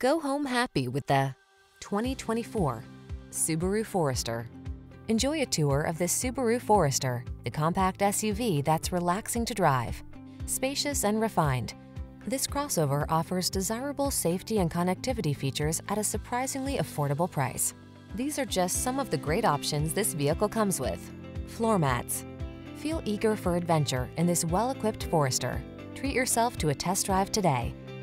Go home happy with the 2024 Subaru Forester. Enjoy a tour of this Subaru Forester, the compact SUV that's relaxing to drive. Spacious and refined, this crossover offers desirable safety and connectivity features at a surprisingly affordable price. These are just some of the great options this vehicle comes with. Floor mats. Feel eager for adventure in this well-equipped Forester. Treat yourself to a test drive today.